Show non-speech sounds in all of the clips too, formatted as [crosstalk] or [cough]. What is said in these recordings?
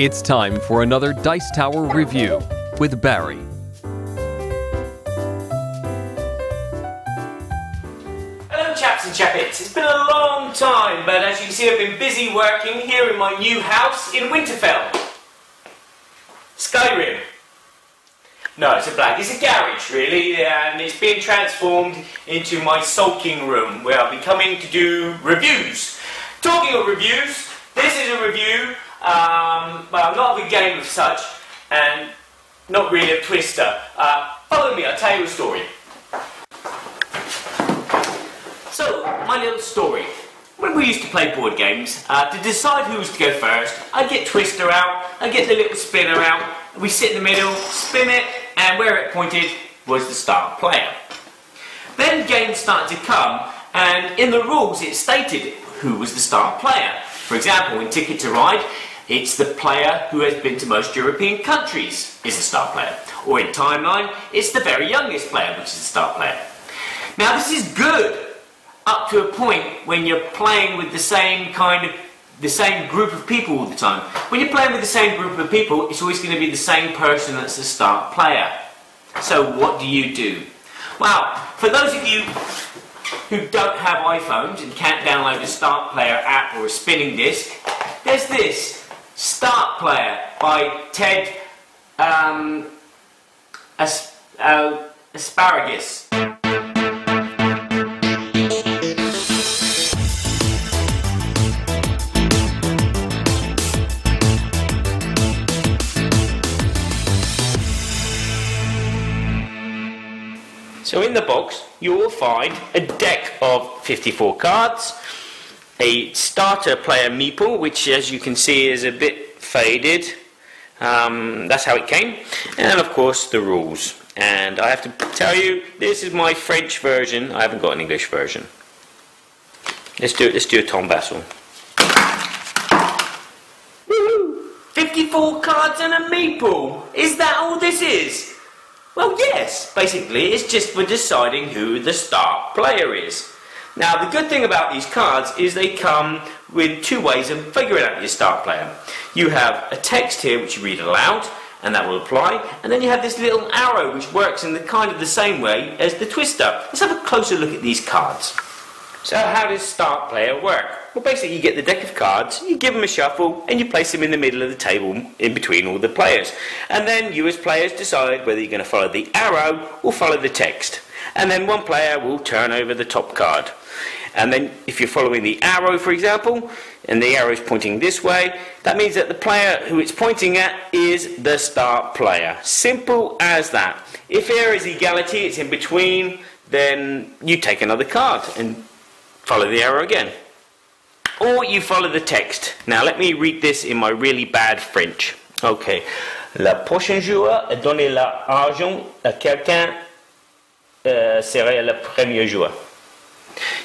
It's time for another Dice Tower review with Barry. Hello chaps and chappets, it's been a long time, but as you can see I've been busy working here in my new house in Winterfell. Skyrim. No, it's a black, it's a garage really, and it's being transformed into my sulking room where I'll be coming to do reviews. Talking of reviews, this is a review, um, well not of a game of such, and not really a twister. Uh, follow me, I'll tell you a story. So, my little story. When we used to play board games, uh, to decide who was to go first, I'd get Twister out, I'd get the little spinner out, we sit in the middle, spin it, and where it pointed was the start player. Then games started to come, and in the rules it stated who was the start player. For example, in Ticket to Ride, it's the player who has been to most European countries is the start player. Or in Timeline, it's the very youngest player which is the start player. Now this is good up to a point when you're playing with the same kind of the same group of people all the time. When you're playing with the same group of people, it's always going to be the same person that's the start player. So what do you do? Well, for those of you who don't have iPhones and can't download a Start Player app or a spinning disc, there's this Start Player by Ted um, As- uh, Asparagus. So in the box, you will find a deck of 54 cards, a starter player meeple, which as you can see is a bit faded. Um, that's how it came. And of course the rules. And I have to tell you, this is my French version. I haven't got an English version. Let's do it. Let's do a Tom Vasel. Woohoo! 54 cards and a meeple. Is that all this is? Well, yes. Basically, it's just for deciding who the start player is. Now, the good thing about these cards is they come with two ways of figuring out your start player. You have a text here which you read aloud, and that will apply, and then you have this little arrow which works in the kind of the same way as the twister. Let's have a closer look at these cards. So, how does start player work? Well, basically, you get the deck of cards, you give them a shuffle, and you place them in the middle of the table in between all the players. And then you, as players, decide whether you're going to follow the arrow or follow the text. And then one player will turn over the top card. And then, if you're following the arrow, for example, and the arrow is pointing this way, that means that the player who it's pointing at is the start player. Simple as that. If there is equality, it's in between, then you take another card and follow the arrow again. Or you follow the text. Now let me read this in my really bad French. Okay. La prochaine joueur donne l'argent à quelqu'un euh, serait le premier joueur.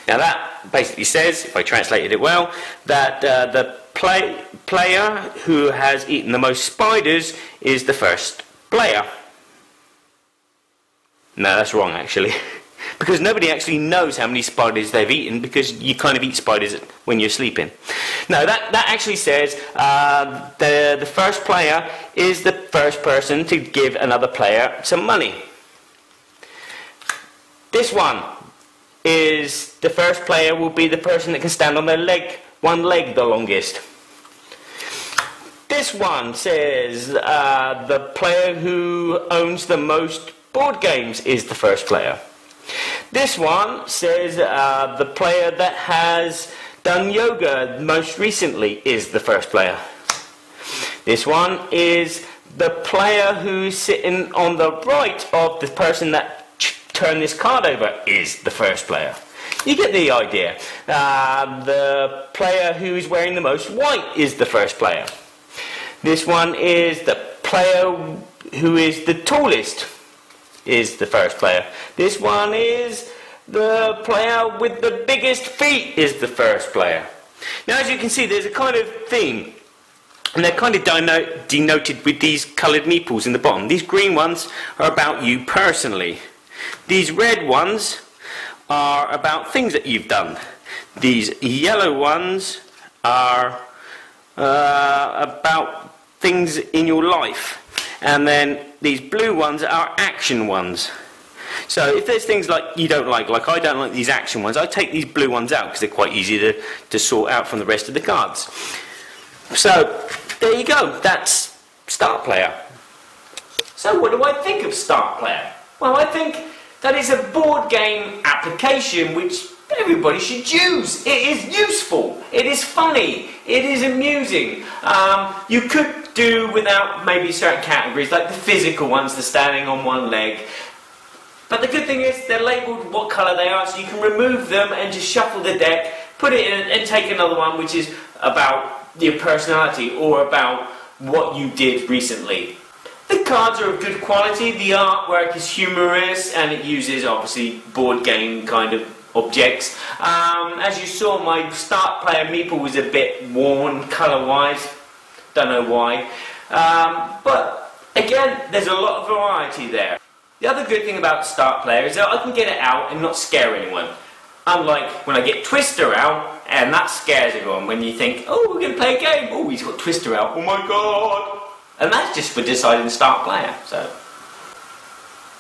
Now that basically says, if I translated it well, that uh, the play, player who has eaten the most spiders is the first player. No, that's wrong actually. [laughs] because nobody actually knows how many spiders they've eaten because you kind of eat spiders when you're sleeping. Now, that, that actually says uh, the, the first player is the first person to give another player some money. This one is the first player will be the person that can stand on their leg, one leg the longest. This one says uh, the player who owns the most board games is the first player. This one says uh, the player that has done yoga most recently is the first player. This one is the player who's sitting on the right of the person that turned this card over is the first player. You get the idea. Uh, the player who is wearing the most white is the first player. This one is the player who is the tallest is the first player. This one is the player with the biggest feet is the first player. Now, as you can see, there's a kind of theme. And they're kind of deno- denoted with these coloured meeples in the bottom. These green ones are about you personally. These red ones are about things that you've done. These yellow ones are uh, about things in your life. And then these blue ones are action ones. So if there's things like you don't like, like I don't like these action ones, I take these blue ones out because they're quite easy to, to sort out from the rest of the cards. So there you go, that's Start Player. So what do I think of Start Player? Well, I think that is a board game application which everybody should use. It is useful, it is funny, it is amusing. Um, you could do without maybe certain categories, like the physical ones, the standing on one leg. But the good thing is they're labelled what colour they are, so you can remove them and just shuffle the deck, put it in and take another one which is about your personality or about what you did recently. The cards are of good quality, the artwork is humorous and it uses obviously board game kind of objects. Um, as you saw my start player Meeple was a bit worn colour wise, don't know why. Um, but again, there's a lot of variety there. The other good thing about Start Player is that I can get it out and not scare anyone. Unlike when I get Twister out, and that scares everyone when you think, oh, we're going to play a game. Oh, he's got Twister out. Oh my god. And that's just for deciding start player. So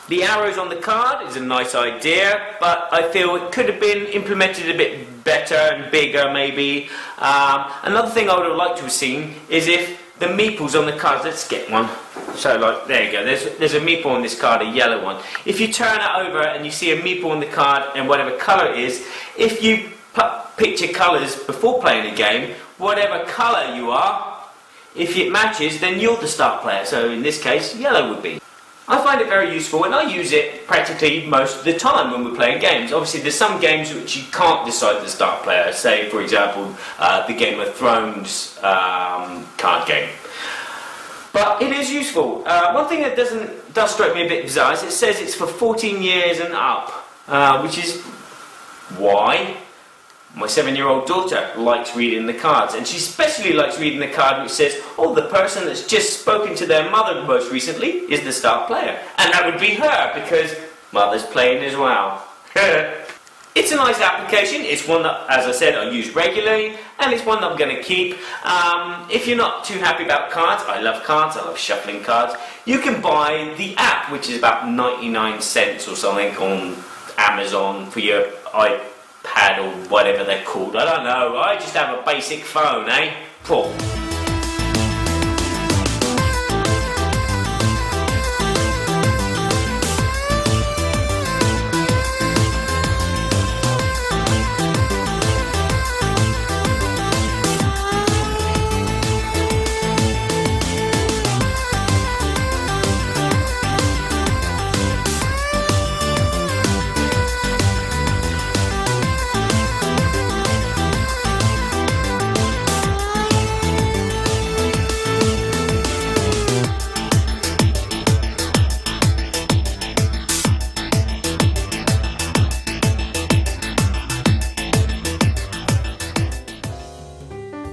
the arrows on the card is a nice idea, but I feel it could have been implemented a bit better and bigger, maybe. Um, another thing I would have liked to have seen is if the meeples on the cards, let's get one. So, like, there you go. There's, there's a meeple on this card, a yellow one. If you turn it over and you see a meeple on the card and whatever colour it is, if you pick your colours before playing the game, whatever colour you are, if it matches, then you're the start player. So in this case, yellow would be. I find it very useful and I use it practically most of the time when we're playing games. Obviously, there's some games which you can't decide the start player. Say, for example, uh, the Game of Thrones um, card game. But it is useful. Uh, one thing that doesn't does strike me a bit bizarre is it says it's for 14 years and up, uh, which is why my seven-year-old daughter likes reading the cards, and she especially likes reading the card which says, oh, the person that's just spoken to their mother most recently is the star player. And that would be her, because mother's playing as well. [laughs] it's a nice application, it's one that, as I said, I use regularly, and it's one that I'm going to keep. Um, if you're not too happy about cards, I love cards, I love shuffling cards, you can buy the app, which is about 99 cents or something on Amazon for your iPad or whatever they're called. I don't know. I just have a basic phone, eh? Poor.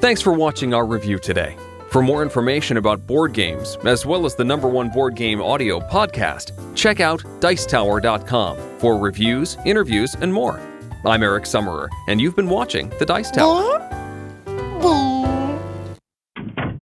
Thanks for watching our review today. For more information about board games, as well as the number one board game audio podcast, check out Dicetower.com for reviews, interviews, and more. I'm Eric Summerer, and you've been watching The Dice Tower.